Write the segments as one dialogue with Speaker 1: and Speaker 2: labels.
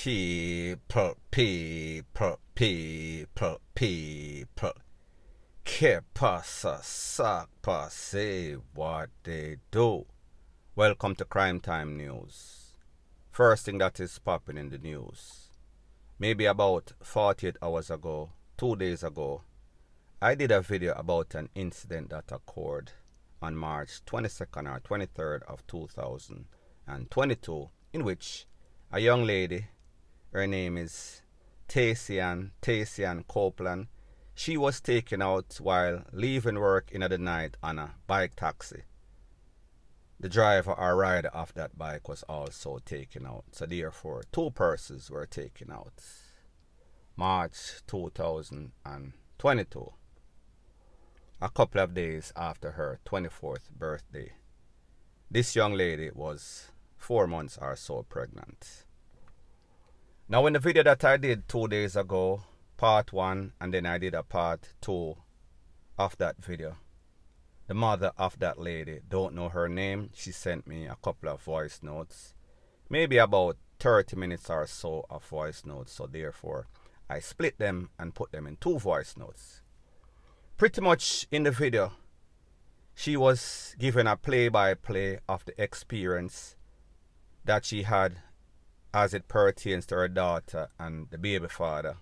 Speaker 1: people, people, people, people. Que pasa, sac say what they do. Welcome to Crime Time News. First thing that is popping in the news. Maybe about 48 hours ago, two days ago, I did a video about an incident that occurred on March 22nd or 23rd of 2022 in which a young lady her name is Tasian, Tasian Copeland. She was taken out while leaving work in the night on a bike taxi. The driver or rider of that bike was also taken out. So therefore, two persons were taken out. March 2022. A couple of days after her 24th birthday. This young lady was four months or so pregnant. Now in the video that I did two days ago, part one, and then I did a part two of that video. The mother of that lady, don't know her name, she sent me a couple of voice notes. Maybe about 30 minutes or so of voice notes, so therefore I split them and put them in two voice notes. Pretty much in the video, she was given a play-by-play -play of the experience that she had as it pertains to her daughter and the baby father.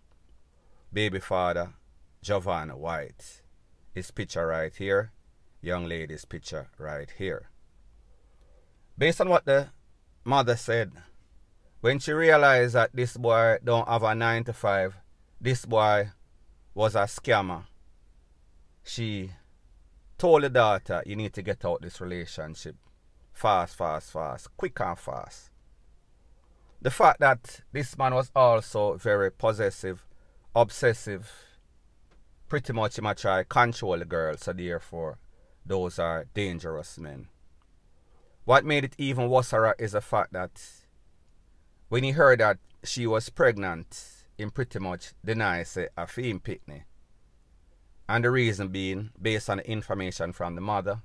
Speaker 1: Baby father, Giovanna White. His picture right here. Young lady's picture right here. Based on what the mother said, when she realized that this boy don't have a 9 to 5, this boy was a scammer, she told the daughter, you need to get out this relationship. Fast, fast, fast. Quick and fast the fact that this man was also very possessive, obsessive, pretty much him try control the girl, so therefore those are dangerous men. What made it even worse is the fact that when he heard that she was pregnant, he pretty much denied say a fame pitney. And the reason being, based on the information from the mother,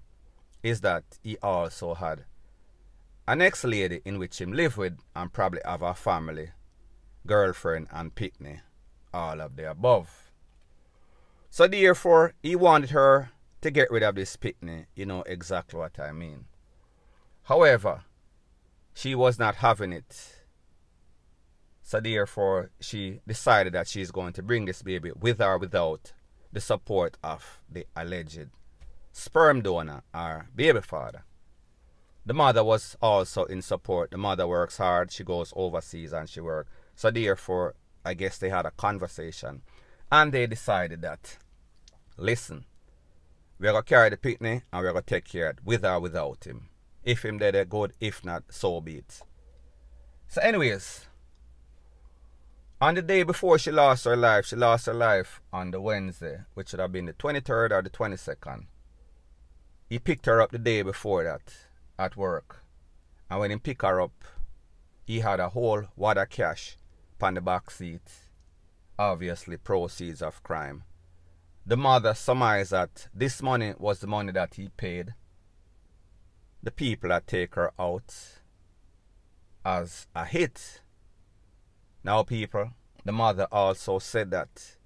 Speaker 1: is that he also had an ex-lady in which him live with and probably have a family, girlfriend and pitney, all of the above. So therefore, he wanted her to get rid of this pitney, you know exactly what I mean. However, she was not having it. So therefore, she decided that she's going to bring this baby with or without the support of the alleged sperm donor or baby father. The mother was also in support. The mother works hard. She goes overseas and she works. So therefore, I guess they had a conversation. And they decided that, listen, we're to carry the picnic and we're to take care of it with or without him. If him dead, good. If not, so be it. So anyways, on the day before she lost her life, she lost her life on the Wednesday, which should have been the 23rd or the 22nd. He picked her up the day before that at work. And when he pick her up, he had a whole wad of cash upon the back seat. Obviously proceeds of crime. The mother surmised that this money was the money that he paid the people that take her out as a hit. Now people, the mother also said that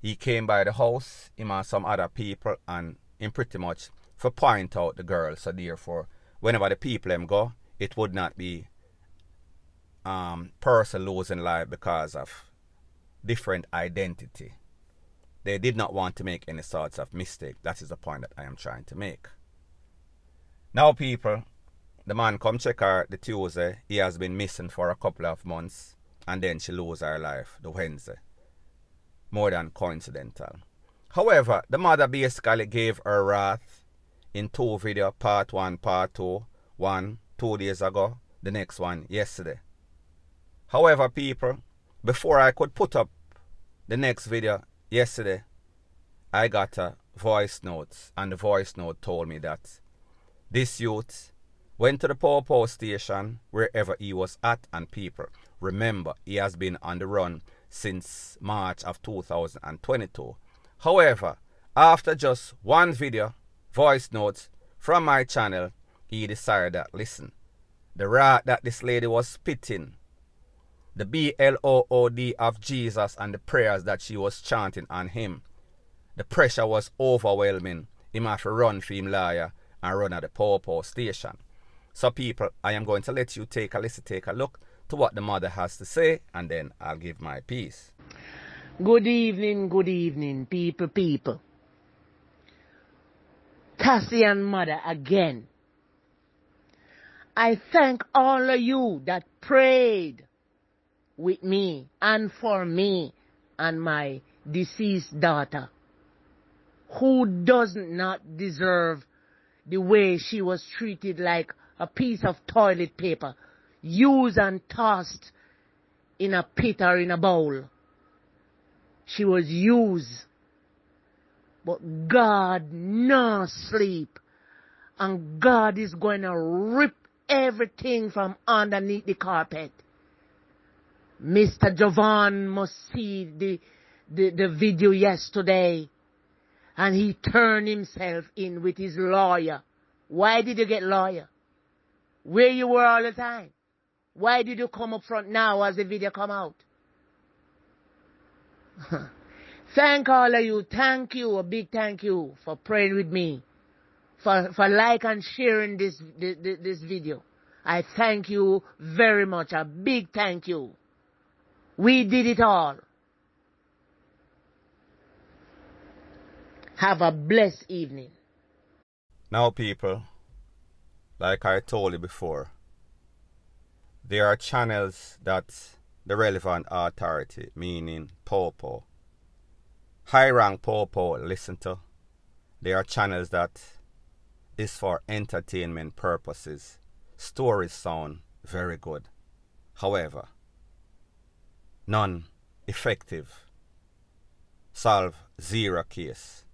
Speaker 1: he came by the house, him and some other people, and him pretty much for point out the girl. So therefore, whenever the people them go, it would not be um, person losing life because of different identity. They did not want to make any sorts of mistake. That is the point that I am trying to make. Now, people, the man come check her the Tuesday. He has been missing for a couple of months, and then she lose her life the Wednesday. More than coincidental. However, the mother basically gave her wrath in two video, part one, part two, one two days ago, the next one yesterday. However, people, before I could put up the next video yesterday, I got a voice note, and the voice note told me that this youth went to the power power station wherever he was at, and people, remember, he has been on the run since March of 2022. However, after just one video, voice notes from my channel, he decided that, listen, the rat that this lady was spitting, the B L O O D of Jesus and the prayers that she was chanting on him. The pressure was overwhelming. Have to run for him lawyer and run at the Popo station. So people, I am going to let you take a listen, take a look to what the mother has to say and then I'll give my piece.
Speaker 2: Good evening, good evening, people, people. Cassie and mother again. I thank all of you that prayed with me and for me and my deceased daughter, who does not deserve the way she was treated like a piece of toilet paper, used and tossed in a pit or in a bowl. She was used. But God no sleep. And God is going to rip everything from underneath the carpet. Mr. Jovan must see the, the, the video yesterday. And he turned himself in with his lawyer. Why did you get lawyer? Where you were all the time? Why did you come up front now as the video come out? thank all of you. Thank you. A big thank you for praying with me. For, for like and sharing this, this, this video. I thank you very much. A big thank you. We did it all. Have a blessed evening.
Speaker 1: Now, people, like I told you before, there are channels that the relevant authority, meaning Popo, high rank Popo, listen to. There are channels that is for entertainment purposes. Stories sound very good. However, non effective. Solve zero case.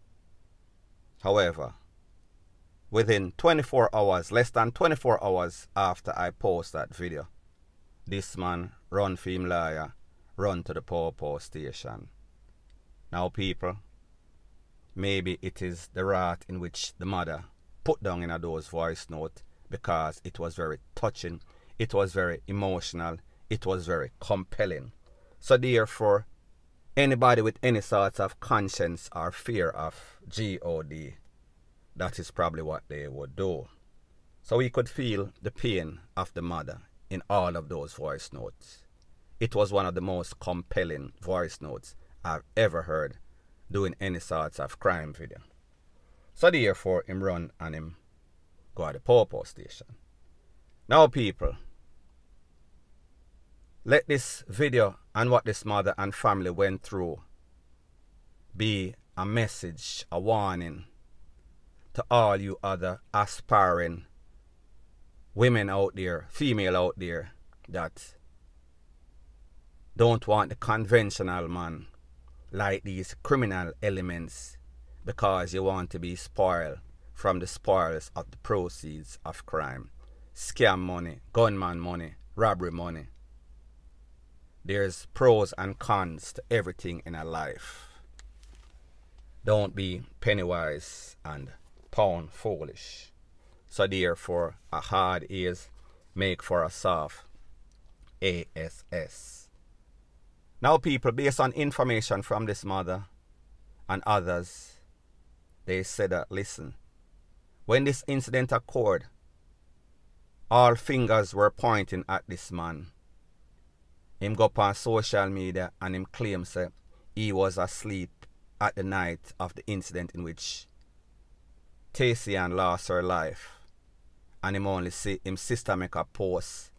Speaker 1: However, within 24 hours, less than 24 hours after I post that video, this man run him lawyer, run to the power station. Now people, maybe it is the rat in which the mother put down in a those voice note because it was very touching, it was very emotional, it was very compelling. So therefore, anybody with any sorts of conscience or fear of God, that is probably what they would do. So we could feel the pain of the mother in all of those voice notes. It was one of the most compelling voice notes I've ever heard doing any sorts of crime video. So therefore him run and him go at the Popo station. Now people, let this video and what this mother and family went through be a message, a warning to all you other aspiring women out there, female out there, that don't want the conventional man like these criminal elements because you want to be spoiled from the spoils of the proceeds of crime. Scam money, gunman money, robbery money. There's pros and cons to everything in a life. Don't be penny wise and pound foolish. So therefore, a hard is make for a soft ASS. Now people, based on information from this mother and others, they said that, listen, when this incident occurred, all fingers were pointing at this man. Him go up on social media and him claims that he was asleep at the night of the incident in which Tasian lost her life and him only see him sister make a post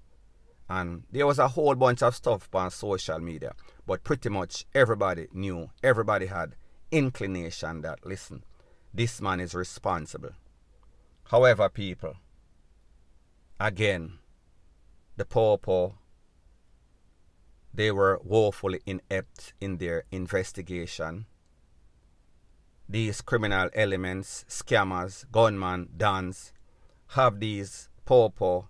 Speaker 1: and there was a whole bunch of stuff on social media but pretty much everybody knew everybody had inclination that listen this man is responsible however people again the poor poor. they were woefully inept in their investigation these criminal elements scammers gunmen dons have these pawpaw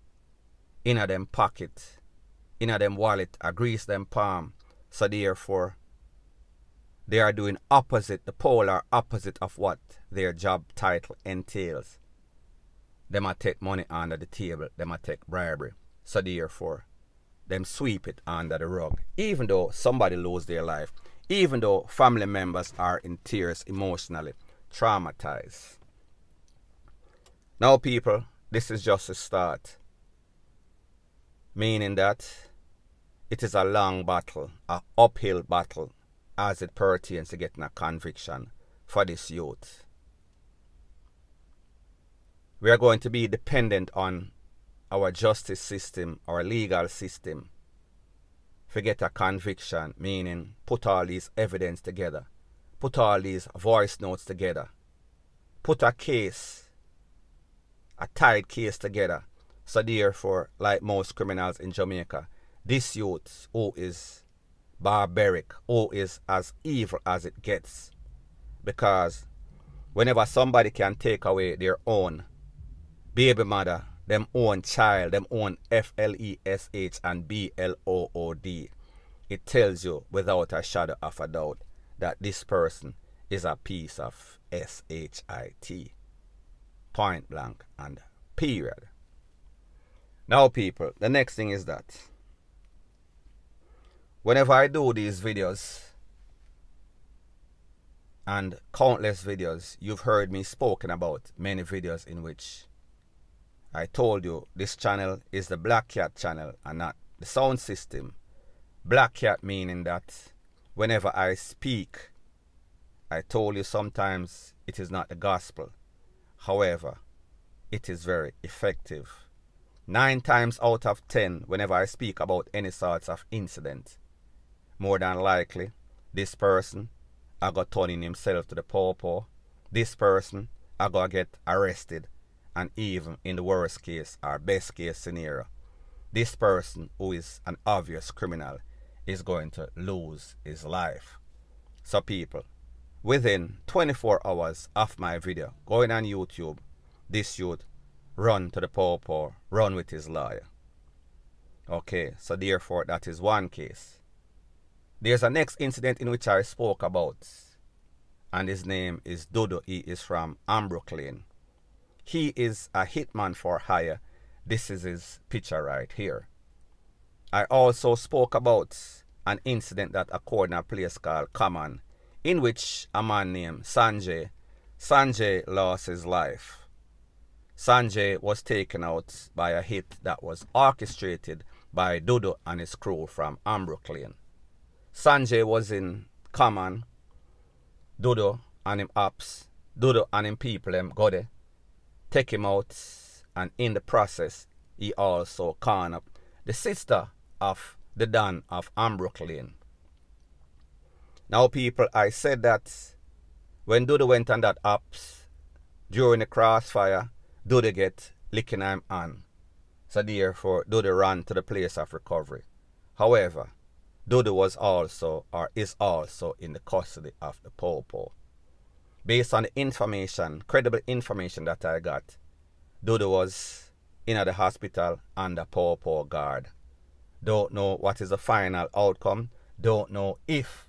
Speaker 1: in a them pocket, in a them wallet, a grease them palm. So therefore, they are doing opposite, the polar opposite of what their job title entails. They might take money under the table, they might take bribery. So therefore, them sweep it under the rug. Even though somebody lose their life, even though family members are in tears emotionally, traumatized. Now, people, this is just a start. Meaning that it is a long battle, a uphill battle, as it pertains to getting a conviction for this youth. We are going to be dependent on our justice system, our legal system, forget a conviction, meaning put all these evidence together, put all these voice notes together, put a case a tied case together. So therefore, like most criminals in Jamaica, this youth who is barbaric, who is as evil as it gets. Because whenever somebody can take away their own baby mother, them own child, them own F-L-E-S-H and B-L-O-O-D, it tells you without a shadow of a doubt that this person is a piece of S-H-I-T point blank and period. Now people, the next thing is that whenever I do these videos and countless videos, you've heard me spoken about many videos in which I told you this channel is the Black Cat channel and not the sound system. Black Cat meaning that whenever I speak, I told you sometimes it is not the gospel. However, it is very effective. Nine times out of ten, whenever I speak about any sorts of incident, more than likely, this person I got turning himself to the pawpaw. This person I got get arrested, and even in the worst case or best case scenario, this person who is an obvious criminal is going to lose his life. So people, Within 24 hours of my video going on YouTube, this youth run to the pawpaw, run with his lawyer. Okay, so therefore that is one case. There's a next incident in which I spoke about, and his name is Dodo. He is from Ambrook Lane. He is a hitman for hire. This is his picture right here. I also spoke about an incident that occurred in a place called Common in which a man named Sanjay, Sanjay lost his life. Sanjay was taken out by a hit that was orchestrated by Dodo and his crew from Ambrook Lane. Sanjay was in common. Dodo and him ops, Dodo and him people them got it, take him out, and in the process, he also con up the sister of the Don of Ambrook Lane. Now, people, I said that when Dodo went on that ups during the crossfire, Duda get licking him on. So therefore, do they run to the place of recovery. However, Duda was also or is also in the custody of the Popo. Based on the information, credible information that I got, Duda was in the hospital under Popo guard. Don't know what is the final outcome. Don't know if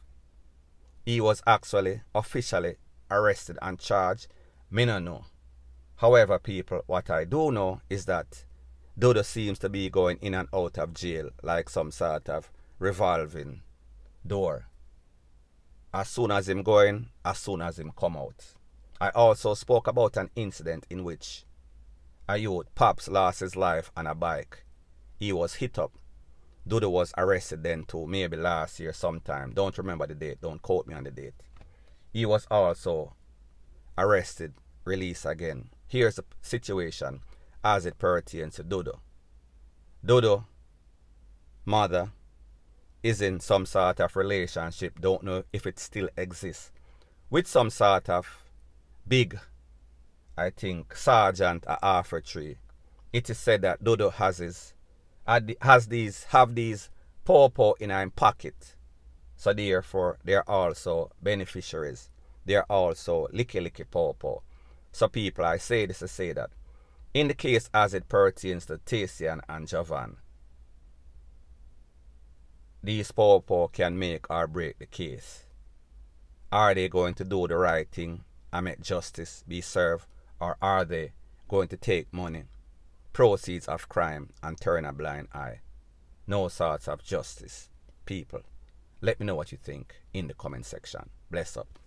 Speaker 1: he was actually officially arrested and charged. Me no know. However, people, what I do know is that Dodo seems to be going in and out of jail like some sort of revolving door. As soon as him going, as soon as him come out. I also spoke about an incident in which a youth, Pops, lost his life on a bike. He was hit up Duda was arrested then too, maybe last year sometime. Don't remember the date. Don't quote me on the date. He was also arrested, released again. Here's the situation as it pertains to Dodo. Dodo, mother, is in some sort of relationship, don't know if it still exists, with some sort of big, I think, sergeant at Arthur Tree. It is said that Dodo has his has these have these pawpaw in our pocket. So therefore they are also beneficiaries. They are also licky licky pawpaw. So people I say this to say that in the case as it pertains to Tasian and Javan, these pawpaw can make or break the case. Are they going to do the right thing and make justice be served, or are they going to take money proceeds of crime and turn a blind eye. no thoughts of justice. People, let me know what you think in the comment section. Bless up.